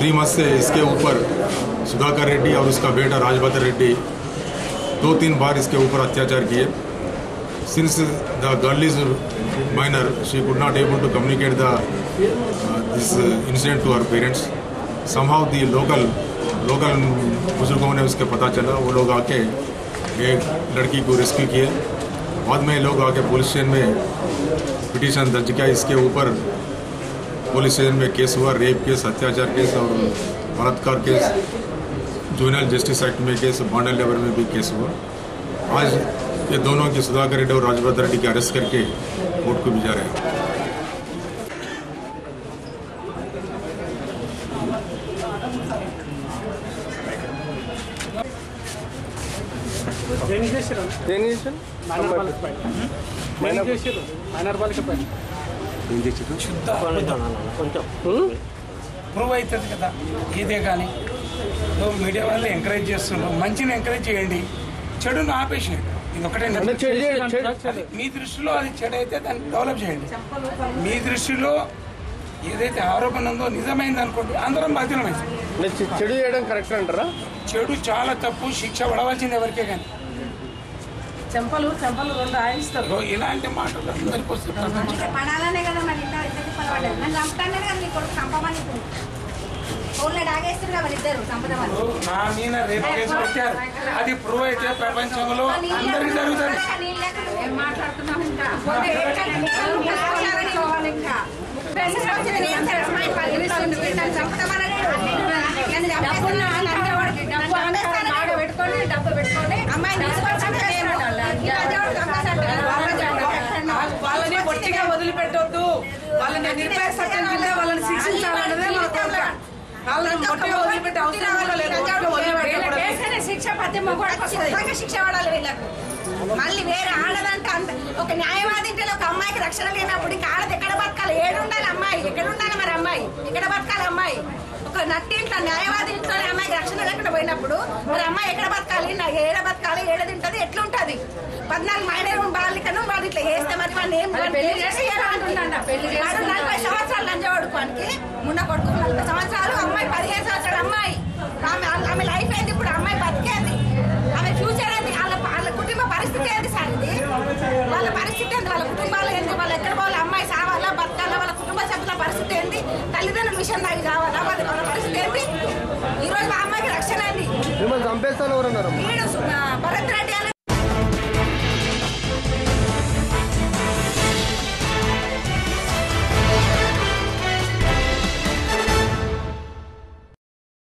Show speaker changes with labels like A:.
A: Three month से इसके ऊपर सुधाकर रेड्डी और उसका बेटा राजभद्र रेड्डी दो तीन बार इसके ऊपर अत्याचार किए। Since the girl is minor she could not able to communicate the this incident to her parents somehow the local local बुज़ुर्गों ने उसके पता चला। वो लोग आके एक लड़की को रेस्क्यू किए। बाद में लोग आके पुलिस स्टेशन में पिटीशन दर्ज किया। इसके ऊपर पुलिस स्टेशन में केस हुआ रेप केस अत्याचार केस और बलात्कार केस जूनियर जस्टिस एक्ट में केस बॉन्डल लेबर में भी केस हुआ आज ये दोनों की सुधाकर रेड्डी और राजभद्र रेड्डी की अरेस्ट करके कोर्ट को भिजा रहे हैं
B: దేనికి చేసారు
C: దేని చేశారు
B: మైనర్ బాలిక పైన
C: దేనికి
B: చేసారు మైనర్ బాలిక పైన
D: ఏం చేశారు ప్రూవ్ అవుతుంది కదా ఇదే కానీ. నువ్వు మీడియా వాళ్ళు ఎంకరేజ్ చేస్తున్నావు మంచిని ఎంకరేజ్ చేయండి. చెడును ఆపేసేయండి. ఇది మీ దృష్టిలో అది చెడు అయితే దాన్ని డెవలప్ చేయండి. మీ దృష్టిలో ఏదైతే ఆరోపణ ఉందో నిజమైంది అనుకోండి అందరం చె-
C: చెడు చేయడం కరెక్ట్ అంటారా?
D: చెడు చాలా తప్పు శిక్ష పడవలసింది ఎవరికే కానీ.
B: చెంపలు చెంపలు రెండు ఆయిస్తారు
D: ఇలాంటి మాటలు అందరికీ వస్తే
E: ప్రపంచం పడాలనే కదా మరి ఇంట్లో ఇద్దరికి పడబడ్డారు నన్ను చంపుతానే కదా నీ కొడుకు చంపమని ఫోన్లో డాగేస్తారు కదా ఇద్దరు చంపదామని
D: నా మీద రేపు కేసు పెట్టారు. అది ప్రూవ్ అయితే ప్రపంచంలో అందరికీ జరుగుతుంది.
E: ఏం
F: మాట్లాడుతున్నావు ఇంకా?
B: వదిలిపెట్టొద్దు
E: వాళ్ళని నిర్భయ చట్టం కింద వాళ్ళని శిక్షించాలన్నదే మా కోరిక
B: వాళ్ళని పొట్టిగా వదిలిపెట్టే అవసరం కూడా లేదు. వదిలిపెట్టకూడదు.
F: శిక్ష
E: మొగోడికి ఖచ్చితంగా శిక్ష పడాలి వీళ్ళకు. మళ్ళీ వేరే ఆడదంటే అంత ఒక న్యాయవాది ఇంటిలో ఒక అమ్మాయికి రక్షణ లేనప్పుడు ఇంకా ఆడది ఎక్కడ బతకాలి? ఏడు ఉండాలి అమ్మాయి? ఎక్కడ ఉండాలి మరి అమ్మాయి? ఎక్కడ బతకాలి అమ్మాయి? ఒక నట్టి ఇంట్లో న్యాయవాది ఇంట్లోనే అమ్మాయికి రక్షణ లేకుండా పోయినప్పుడు మరి అమ్మాయి ఎక్కడ బతకాలి? నా ఏడ బతకాలి? ఏడ తింటది? ఎట్లుంటది? పద్నాలుగు మైనర్ ఇట్లా చేస్తే మరి వాళ్ళు ఏం పెళ్ళి చేసి
F: నలభై
E: సంవత్సరాలు లంజ కొడుకోనికి మున్న కొడుకు నలభై సంవత్సరాలు అమ్మాయి పదిహేను సంవత్సరాలు అమ్మాయి. ఆమె ఆమె లైఫ్ అయింది ఇప్పుడు అమ్మాయి బతికేది. ఆమె ఫ్యూచర్ ఏంది? వాళ్ళ వాళ్ళ కుటుంబ పరిస్థితి ఏంటి సార్ ఇది? వాళ్ళ పరిస్థితి ఏంది? వాళ్ళ కుటుంబాలు ఏంది? వాళ్ళు ఎక్కడ పోవాలి? అమ్మాయి సావాలా బతకాలా? వాళ్ళ కుటుంబ సభ్యుల పరిస్థితి ఏంది? తల్లిదండ్రుల మిషన్ దానికి కావాలా వాళ్ళ పరిస్థితి ఏంది? ఈరోజు మా అమ్మాయికి రక్షణ ఏంది?
C: చంపేస్తాను ఎవరన్నారు